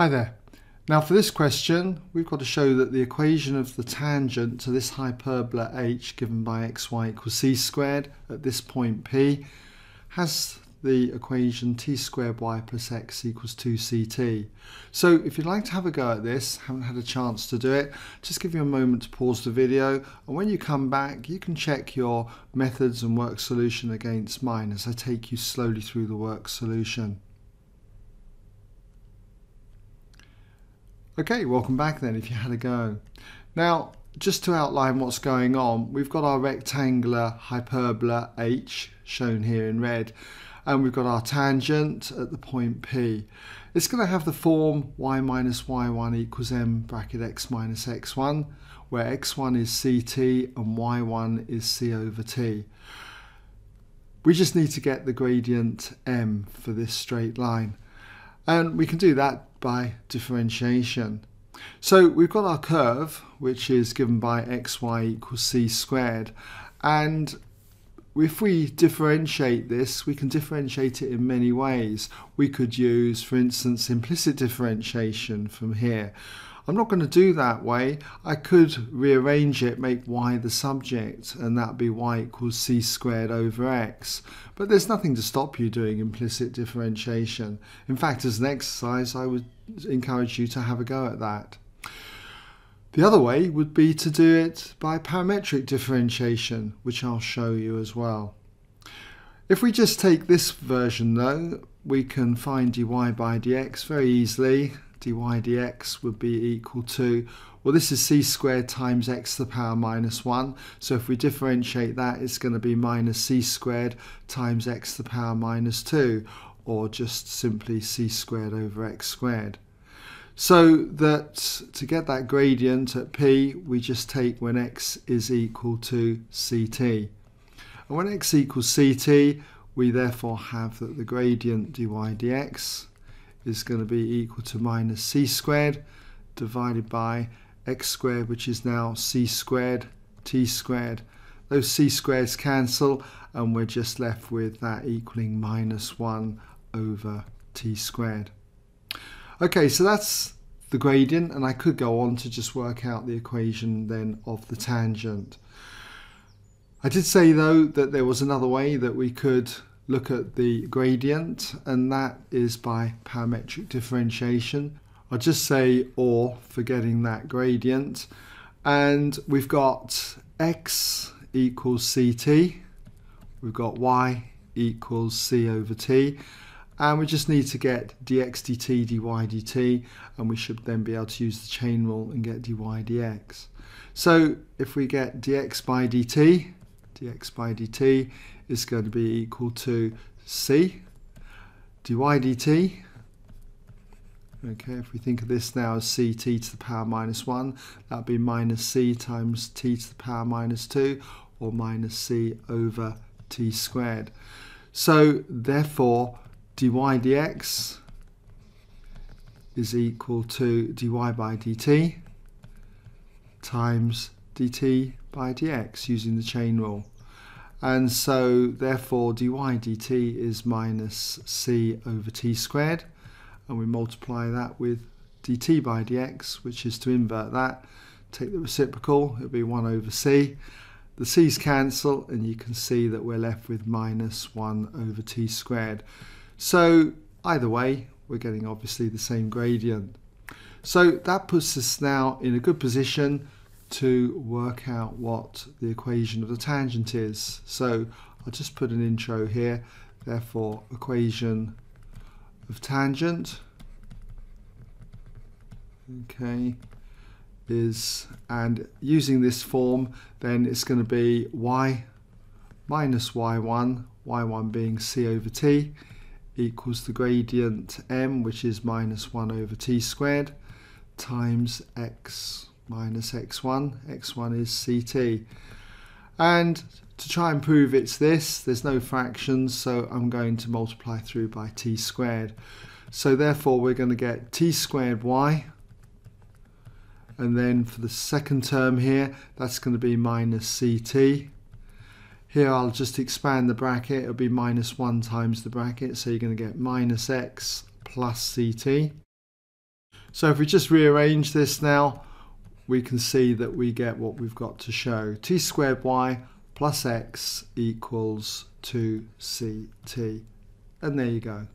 Hi there. Now for this question, we've got to show that the equation of the tangent to this hyperbola h given by xy equals c squared at this point P has the equation t squared y plus x equals 2ct. So if you'd like to have a go at this, haven't had a chance to do it, just give you a moment to pause the video and when you come back you can check your methods and work solution against mine as I take you slowly through the work solution. Okay, welcome back then if you had a go. Now, just to outline what's going on, we've got our rectangular hyperbola h shown here in red and we've got our tangent at the point P. It's going to have the form y minus y1 equals m bracket x minus x1 where x1 is ct and y1 is c over t. We just need to get the gradient m for this straight line and we can do that by differentiation. So we've got our curve, which is given by xy equals c squared. And if we differentiate this, we can differentiate it in many ways. We could use, for instance, implicit differentiation from here. I'm not going to do that way. I could rearrange it, make y the subject, and that would be y equals c squared over x. But there's nothing to stop you doing implicit differentiation. In fact, as an exercise, I would encourage you to have a go at that. The other way would be to do it by parametric differentiation, which I'll show you as well. If we just take this version though, we can find dy by dx very easily dy dx would be equal to, well this is c squared times x to the power minus 1, so if we differentiate that it's going to be minus c squared times x to the power minus 2, or just simply c squared over x squared. So that to get that gradient at p, we just take when x is equal to ct. And when x equals ct, we therefore have that the gradient dy dx is going to be equal to minus c squared divided by x squared, which is now c squared t squared. Those c squares cancel and we're just left with that equaling minus 1 over t squared. Okay, so that's the gradient and I could go on to just work out the equation then of the tangent. I did say though that there was another way that we could look at the gradient and that is by parametric differentiation. I'll just say or for getting that gradient and we've got x equals ct, we've got y equals c over t and we just need to get dx dt dy dt and we should then be able to use the chain rule and get dy dx. So if we get dx by dt, dx by dt is going to be equal to c dy dt. Okay, if we think of this now as ct to the power minus 1, that would be minus c times t to the power minus 2, or minus c over t squared. So therefore, dy dx is equal to dy by dt times dt by dx using the chain rule and so therefore dy dt is minus c over t squared. And we multiply that with dt by dx which is to invert that. Take the reciprocal it'll be 1 over c. The c's cancel and you can see that we're left with minus 1 over t squared. So either way we're getting obviously the same gradient. So that puts us now in a good position to work out what the equation of the tangent is. So I'll just put an intro here. Therefore, equation of tangent okay is and using this form then it's going to be y minus y1 y1 being c over t equals the gradient m which is minus 1 over t squared times x minus x1. x1 is ct. And to try and prove it's this, there's no fractions, so I'm going to multiply through by t squared. So therefore we're going to get t squared y, and then for the second term here, that's going to be minus ct. Here I'll just expand the bracket, it'll be minus 1 times the bracket, so you're going to get minus x plus ct. So if we just rearrange this now, we can see that we get what we've got to show. t squared y plus x equals 2ct. And there you go.